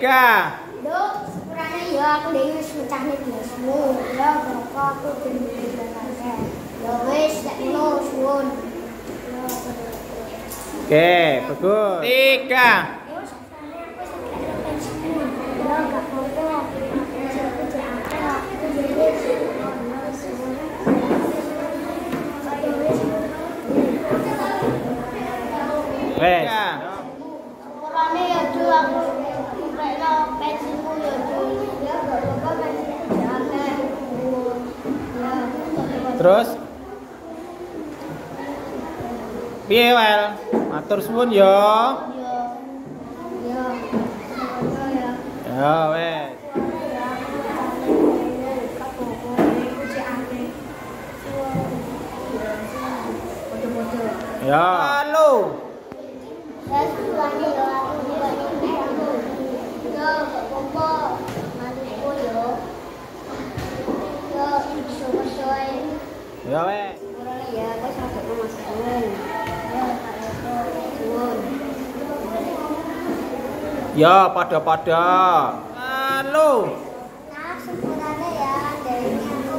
tiga Duk, sepurane ya aku dhewe wis mecahne. Ya bapak aku ben. Ya wis tak ngono suwun. Ya oke bagus. Tiga Ya sepurane aku sampe pensiun. Ya gak apa-apa. Aku cek apa aku dhewe ya suwun. Ya wis. wes Sepurane ya du aku rela pensiunku ya du. Ya gak apa-apa pensiunku jake. Ya. Terus piye wel matur suwun yo Ya. Ya. Ya. Ya wes ya pada-pada halo Nah, sempurna ya, dari aku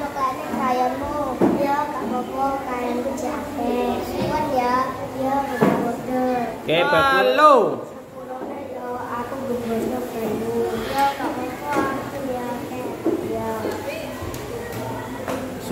coklatnya kayamu. Ya, gak apa-apa, kayamu capek. Cuman ya, ya bodoh-bodoh. oke bagus halo Sempurna ya, aku gubernur kamu. Ya, gak apa-apa, aku ya, ya. suwun halo Ya, aku ngenangan dapetmu. Ya, gak apa-apa, bagusku capek nang